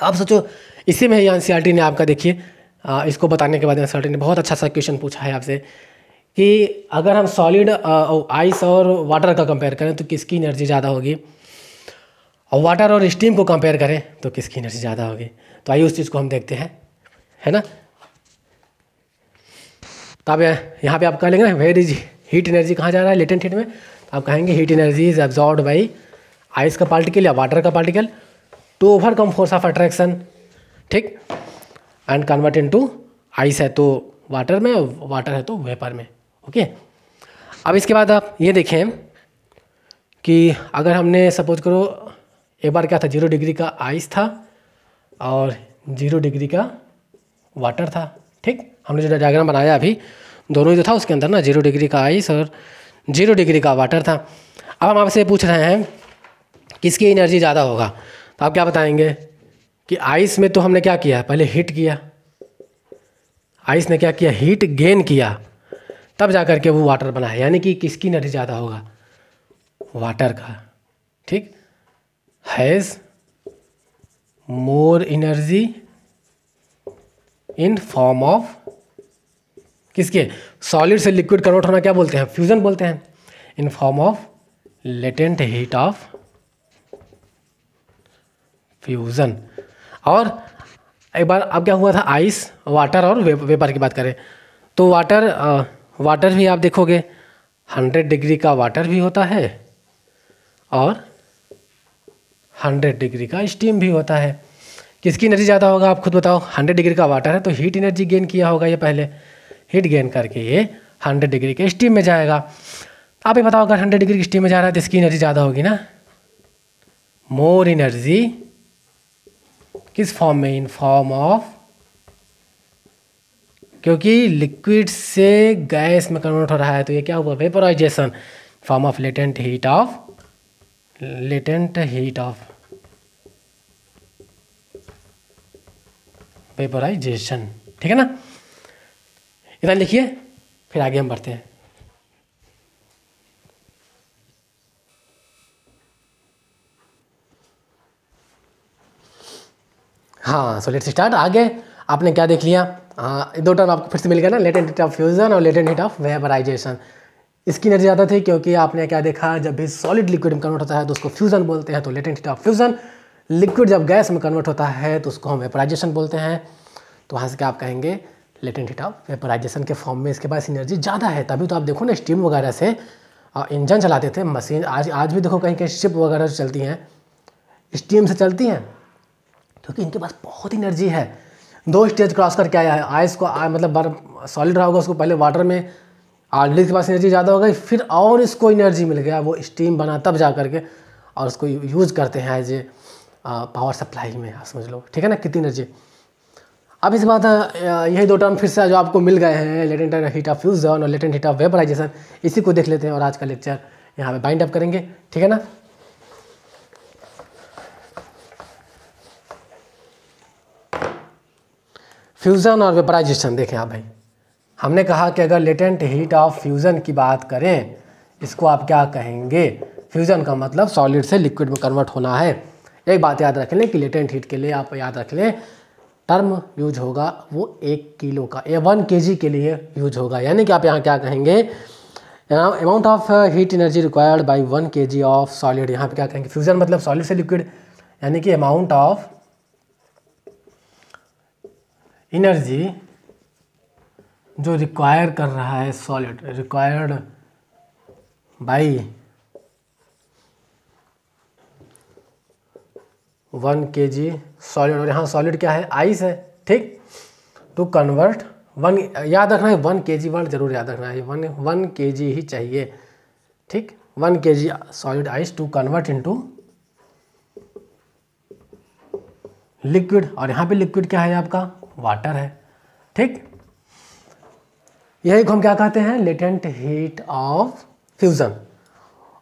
अब सोचो, इसी में एन ने आपका देखिए इसको बताने के बाद एन ने बहुत अच्छा सा क्वेश्चन पूछा है आपसे कि अगर हम सॉलिड आइस और वाटर का कंपेयर करें तो किसकी एनर्जी ज़्यादा होगी? और वाटर और स्टीम को कंपेयर करें तो किसकी एनर्जी ज़्यादा होगी? तो आइए उस चीज़ को हम देखते हैं, है ना? तो आप यहाँ पे आप कह लेंगे ना वेर इज़ हीट एनर्जी कहाँ जा रहा है? लेटेंट हीट में। तो आप कहेंगे heat energy is absorbed by ice का पार्टिकल या वाटर का particle to overcome force of attraction ठीक? And convert into ice है तो वाटर में वाटर है तो वेपर में ओके अब इसके बाद आप ये देखें कि अगर हमने सपोज़ करो, एक बार क्या था? ज़ीरो डिग्री का आइस था और ज़ीरो डिग्री का वाटर था, ठीक? हमने जो डायग्राम बनाया अभी, दोनों ही तो था उसके अंदर ना ज़ीरो डिग्री का आइस और ज़ीरो डिग्री का वाटर था। अब हम आपसे पूछ रहे हैं किसकी एनर्जी ज़्यादा होगा? तो आप क्या बताएँगे कि आइस में तो हमने क्या किया? पहले हीट किया। आइस ने क्या किया? हीट गेन किया। तब जा कर के वो वाटर बना है यानी कि किसकी एनर्जी ज़्यादा होगा? वाटर का। ठीक? Has more energy in form of किसके? सॉलिड से लिक्विड कन्वर्ट होना क्या बोलते हैं? फ्यूजन बोलते हैं। In form of latent heat of fusion और एक बार अब क्या हुआ था? आइस वाटर और वेपर की बात करें। तो वाटर वाटर भी आप देखोगे हंड्रेड डिग्री का वाटर भी होता है और हंड्रेड डिग्री का स्टीम भी होता है। किसकी एनर्जी ज़्यादा होगा? आप खुद बताओ। हंड्रेड डिग्री का वाटर है तो हीट एनर्जी गेन किया होगा ये पहले। हीट गेन करके ये हंड्रेड डिग्री के स्टीम में जाएगा। आप ये बताओ, अगर हंड्रेड डिग्री की स्टीम में जा रहा है तो इसकी एनर्जी ज़्यादा होगी ना? मोर एनर्जी किस फॉर्म में? इन फॉर्म ऑफ़ क्योंकि लिक्विड से गैस में कन्वर्ट हो रहा है तो ये क्या हुआ? Vaporisation form of latent heat of latent heat of vaporisation ठीक है ना? इधर लिखिए, फिर आगे हम बढ़ते हैं। हाँ सो लेट्स स्टार्ट आगे आपने क्या देख लिया? हाँ दो टर्म आपको फिर से मिल गया ना लेटेंट हीट ऑफ़ फ्यूजन और लेटेंट हीट ऑफ़ वेपराइजेशन इसकी एनर्जी ज़्यादा थी क्योंकि आपने क्या देखा, जब भी सॉलिड लिक्विड में कन्वर्ट होता है तो उसको फ्यूज़न बोलते हैं तो latent heat of fusion liquid जब गैस में कन्वर्ट होता है तो उसको हम वेपराइजेशन बोलते हैं। तो वहाँ से क्या आप कहेंगे? लेटेंट हीट ऑफ़ वेपराइजेशन के फॉर्म में इसके पास एनर्जी ज़्यादा है। तभी तो आप देखो ना स्टीम वगैरह से इंजन चलाते थे मशीन आज आज भी देखो कहीं कहीं शिप वगैरह से चलती हैं स्टीम से चलती हैं क्योंकि इनके पास बहुत एनर्जी है। दो स्टेज क्रॉस करके आया है आइस को आ, मतलब बर्फ़ सॉलिड रहा होगा उसको पहले वाटर में ऑलरेडी के पास एनर्जी ज़्यादा हो गई फिर और इसको एनर्जी मिल गया वो स्टीम बना तब जा करके और उसको यूज़ करते हैं एज ए पावर सप्लाई में समझ लो ठीक है ना कितनी एनर्जी अब इस बात यही दो टर्म फिर से जो आपको मिल गए हैं लेटेंट हीट ऑफ़ फ्यूजन और लेटेंट हीट ऑफ़ वेपराइजेशन इसी को देख लेते हैं और आज का लेक्चर यहाँ पे बाइंड अप करेंगे, ठीक है ना? फ्यूज़न और वेपराइजेशन देखें आप भाई। हमने कहा कि अगर लेटेंट हीट ऑफ़ फ्यूज़न की बात करें, इसको आप क्या कहेंगे? फ्यूज़न का मतलब सॉलिड से लिक्विड में कन्वर्ट होना है। एक बात याद रख लें कि लेटेंट हीट के लिए आप याद रख लें टर्म यूज़ होगा, वो एक किलो का ए वन के के लिए यूज़ होगा। यानी कि आप यहाँ क्या कहेंगे? Amount of heat energy required by one K G of solid यहाँ पे क्या कहेंगे? फ्यूज़न मतलब सॉलिड से लिक्विड यानी कि अमाउंट ऑफ़ एनर्जी जो रिक्वायर कर रहा है solid required by one K G solid और यहाँ सॉलिड क्या है? आइस है, ठीक? टू कन्वर्ट वन याद रखना है वन के जी वर्ड ज़रूर याद रखना है। वन वन के जी ही चाहिए, ठीक? One K G solid ice to convert into liquid और यहाँ पे लिक्विड क्या है आपका? वाटर है, ठीक? यही को हम क्या कहते हैं? Latent heat of fusion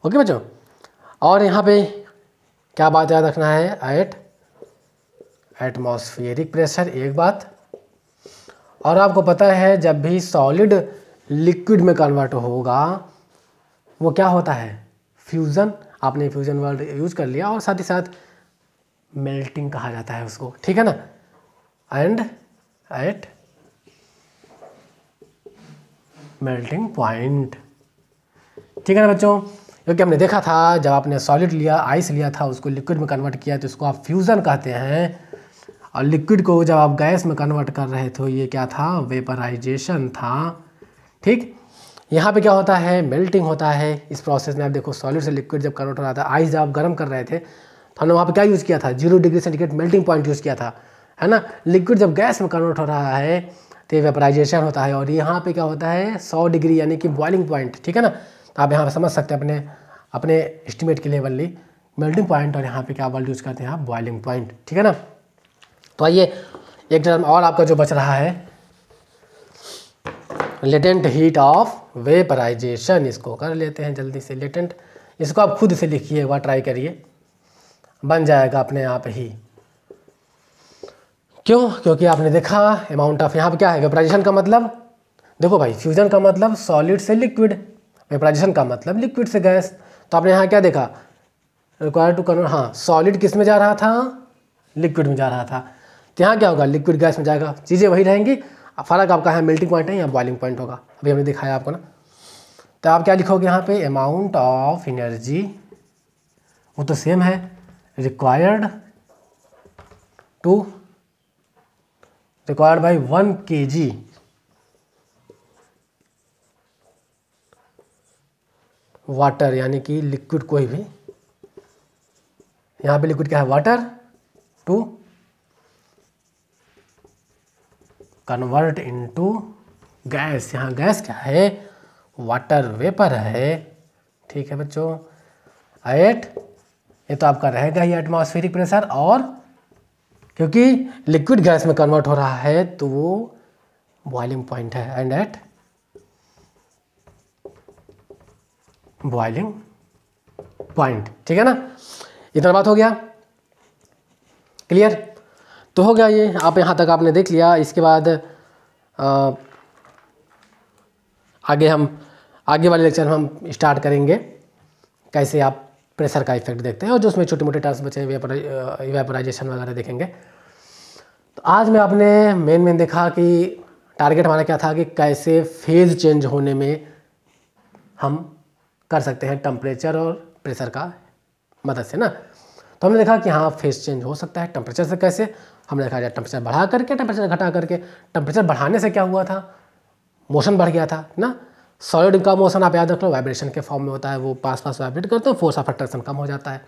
okay बच्चों? और यहाँ पे क्या बात याद रखना है? एट एटमॉस्फेरिक प्रेशर, एक बात। और आपको पता है, जब भी सॉलिड लिक्विड में कन्वर्ट होगा, वो क्या होता है? फ्यूज़न। आपने फ्यूज़न वर्ड यूज़ कर लिया और साथ ही साथ मेल्टिंग कहा जाता है उसको। ठीक है ना? एंड एट मेल्टिंग पॉइंट ठीक है ना बच्चों? क्योंकि हमने देखा था, जब आपने सॉलिड लिया आइस लिया था, उसको लिक्विड में कन्वर्ट किया तो उसको आप फ्यूज़न कहते हैं। और लिक्विड को जब आप गैस में कन्वर्ट कर रहे थे, ये क्या था? वेपराइजेशन था। ठीक? यहाँ पे क्या होता है? मेल्टिंग होता है। इस प्रोसेस में आप देखो सॉलिड से लिक्विड जब कन्वर्ट हो रहा था आइस जब आप गर्म कर रहे थे तो हमने वहाँ पे क्या यूज़ किया था? Zero degree centigrade melting point use किया था। है ना? लिक्विड जब गैस में कन्वर्ट हो रहा है तो वेपराइजेशन होता है। और यहाँ पे क्या होता है? सौ डिग्री यानी कि बॉइलिंग पॉइंट ठीक है ना? तो आप यहाँ पे समझ सकते हैं अपने अपने एस्टिमेट के लेवल ली मेल्टिंग पॉइंट और यहाँ पे क्या वर्ड यूज़ करते हैं आप? बॉइलिंग पॉइंट ठीक है ना? तो आइए, एक टर्म और आपका जो बच रहा है। लेटेंट हीट ऑफ़ वेपराइजेशन इसको कर लेते हैं जल्दी से लेटेंट इसको आप खुद से लिखिए बार ट्राई करिए। बन जाएगा अपने आप ही। क्यों? क्योंकि आपने देखा अमाउंट ऑफ़ यहाँ पे क्या है? वेपराइजेशन का मतलब? देखो भाई फ्यूजन का मतलब सॉलिड से लिक्विड वेपराइजेशन का मतलब लिक्विड से गैस तो आपने यहाँ क्या देखा? रिक्वायर टू कन्वर्ट हाँ सॉलिड किसमें जा रहा था? लिक्विड में जा रहा था। तो यहाँ क्या होगा? लिक्विड गैस में जाएगा। चीज़ें वही रहेंगी। फ़र्क आपका यहाँ मेल्टिंग पॉइंट है या बॉइलिंग पॉइंट होगा। अभी हमने दिखाया आपको ना। तो आप क्या लिखोगे यहाँ पे? अमाउंट ऑफ़ एनर्जी वो तो सेम है। Required to required by one K G water यानी कि लिक्विड कोई भी। यहाँ पे लिक्विड क्या है? Water to convert into gas यहाँ गैस क्या है? वाटर वेपर है। ठीक है बच्चों? एट ये तो आपका रहेगा ही एटमॉस्फेरिक प्रेशर और क्योंकि लिक्विड गैस में कन्वर्ट हो रहा है तो वो बॉइलिंग पॉइंट है। एंड एट बॉइलिंग पॉइंट ठीक है ना? इतना बात हो गया। क्लियर तो हो गया ये। आप यहाँ तक आपने देख लिया। इसके बाद आ, आगे हम आगे वाले लेक्चर में हम स्टार्ट करेंगे। कैसे आप प्रेशर का इफ़ेक्ट देखते हैं और जो उसमें छोटे मोटे टर्म्स बचे हैं वेपराइजेशन वगैरह देखेंगे। तो आज मैं आपने मेन मेन देखा कि टारगेट हमारा क्या था कि कैसे फ़ेज़ चेंज होने में हम कर सकते हैं टेम्परेचर और प्रेशर का मदद से ना? तो हमने देखा कि हाँ फ़ेज़ चेंज हो सकता है टेम्परेचर से कैसे। हमने देखा टेम्परेचर बढ़ा करके टेम्परेचर घटा करके। टेम्परेचर बढ़ाने से क्या हुआ था? मोशन बढ़ गया था, ना? सॉलिड का मोशन आप याद रख लो वाइब्रेशन के फॉर्म में होता है, वो पास पास वाइब्रेट करते हैं फोर्स ऑफ़ अट्रैक्शन कम हो जाता है।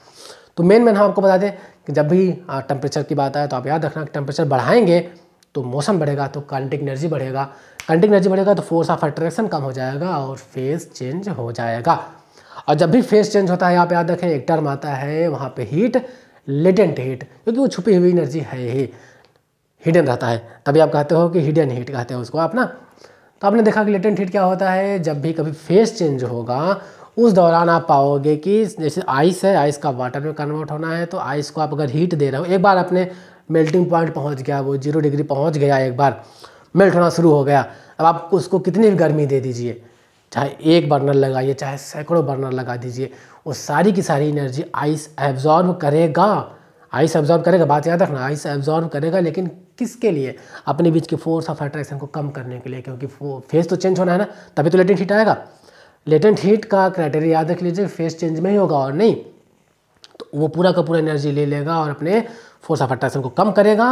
तो मेन मेन हम आपको बता दें कि जब भी टेम्परेचर की बात आए तो आप याद रखना टेम्परेचर बढ़ाएँगे तो मोशन बढ़ेगा तो काइनेटिक एनर्जी बढ़ेगा। काइनेटिक एनर्जी बढ़ेगा तो फोर्स ऑफ़ अट्रैक्शन कम हो जाएगा और फ़ेज़ चेंज हो जाएगा। और जब भी फ़ेज़ चेंज होता है, आप याद रखें, एक टर्म आता है, वहाँ पे हीट लेटेंट हीट, क्योंकि वो छुपी हुई एनर्जी है ही। हिडन रहता है। तभी आप कहते हो कि हिडन हीट कहते हो उसको आप ना। तो आपने देखा कि लेटेंट हीट क्या होता है? जब भी कभी फेस चेंज होगा, उस दौरान आप पाओगे कि जैसे आइस है, आइस का वाटर में कन्वर्ट होना है तो आइस को आप अगर हीट दे रहे हो, एक बार अपने मेल्टिंग पॉइंट पहुँच गया, वो ज़ीरो डिग्री पहुँच गया एक बार, मेल्ट होना शुरू हो गया, अब आप उसको कितनी भी गर्मी दे दीजिए, चाहे एक बर्नर लगाइए, चाहे सैकड़ों बर्नर लगा दीजिए वो सारी की सारी एनर्जी आइस एब्जॉर्ब करेगा। आइस एब्जॉर्ब करेगा, बात याद रखना आइस एब्जॉर्ब करेगा, लेकिन किसके लिए? अपने बीच के फोर्स ऑफ़ अट्रैक्शन को कम करने के लिए, क्योंकि फेस तो चेंज होना है ना, तभी तो लेटेंट हीट आएगा। लेटेंट हीट का क्राइटेरिया याद रख लीजिए फेस चेंज में ही होगा और नहीं तो वो पूरा का पूरा एनर्जी ले लेगा और अपने फोर्स ऑफ़ अट्रैक्शन को कम करेगा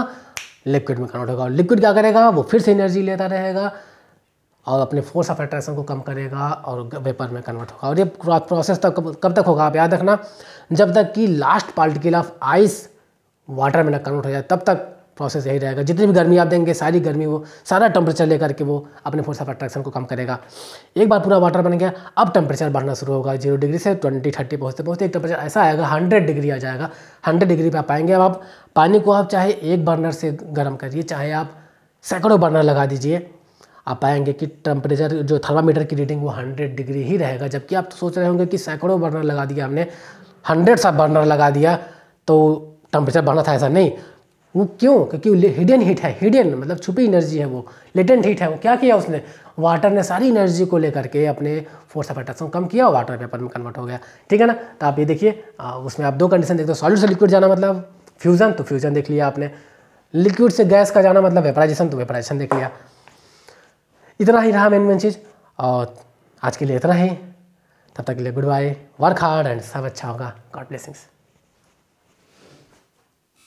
लिक्विड में कन्वर्ट होगा। और लिक्विड क्या करेगा? वो फिर से एनर्जी लेता रहेगा। और अपने फोर्स ऑफ़ अट्रैक्शन को कम करेगा और वेपर में कन्वर्ट होगा। और ये प्रोसेस तक कब, कब तक होगा आप याद रखना? जब तक कि last particle of ice water में ना कन्वर्ट हो जाए तब तक प्रोसेस यही रहेगा। जितनी भी गर्मी आप देंगे सारी गर्मी वो सारा टेम्परेचर लेकर के वो अपने फोर्स ऑफ़ अट्रैक्शन को कम करेगा। एक बार पूरा वाटर बन गया अब टेम्परेचर बढ़ना शुरू होगा। ज़ीरो डिग्री से ट्वेंटी थर्टी पहुँचते पहुँचते एक टेम्परेचर ऐसा आएगा हंड्रेड डिग्री आ जाएगा। हंड्रेड डिग्री पर आप पाएँगे अब आप पानी को आप चाहे एक बर्नर से गर्म करिए चाहे आप सैकड़ों बर्नर लगा दीजिए। आप पाएँगे कि टेम्परेचर जो थर्मामीटर की रीडिंग वो हंड्रेड डिग्री ही रहेगा। जबकि आप तो सोच रहे होंगे कि सैकड़ों बर्नर लगा दिया हमने हंड्रेड सा बर्नर लगा दिया तो टेम्परेचर बढ़ना था ऐसा नहीं। वो क्यों? क्योंकि हिडन हीट है हिडन मतलब छुपी एनर्जी है वो लेटेंट हीट है वो। क्या किया उसने? वाटर ने सारी एनर्जी को लेकर के अपने फोर्स ऑफ़ अट्रैक्शन कम किया और वाटर पेपर में कन्वर्ट हो गया। ठीक है ना? तो आप ये देखिए उसमें आप दो कंडीशन देखते हो। सॉलिड से लिक्विड जाना मतलब फ्यूज़न तो फ्यूज़न देख लिया आपने। लिक्विड से गैस का जाना मतलब वेपराइजेशन तो वेपराइजेशन देख लिया। इतना ही रहा मेन मेन चीज़। और आज के लिए इतना ही। तब तक के लिए good bye work hard and सब अच्छा होगा। God blessings